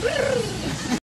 Brrr.